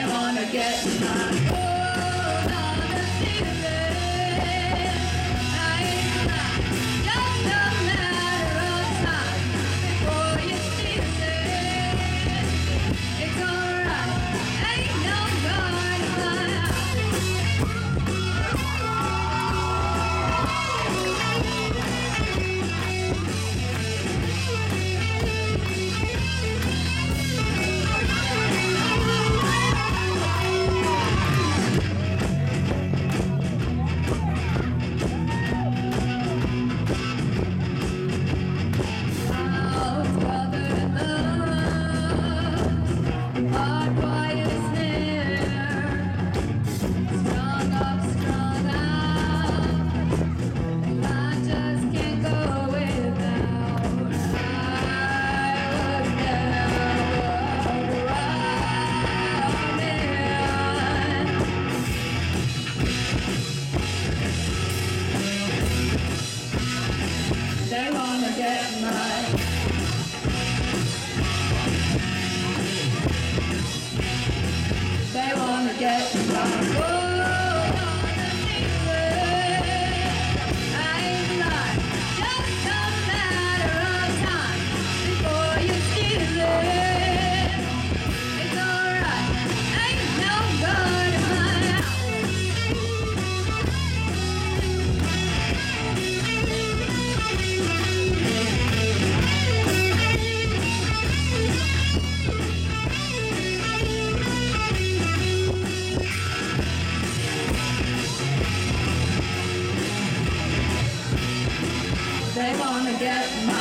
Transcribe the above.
They wanna get my They wanna get my get my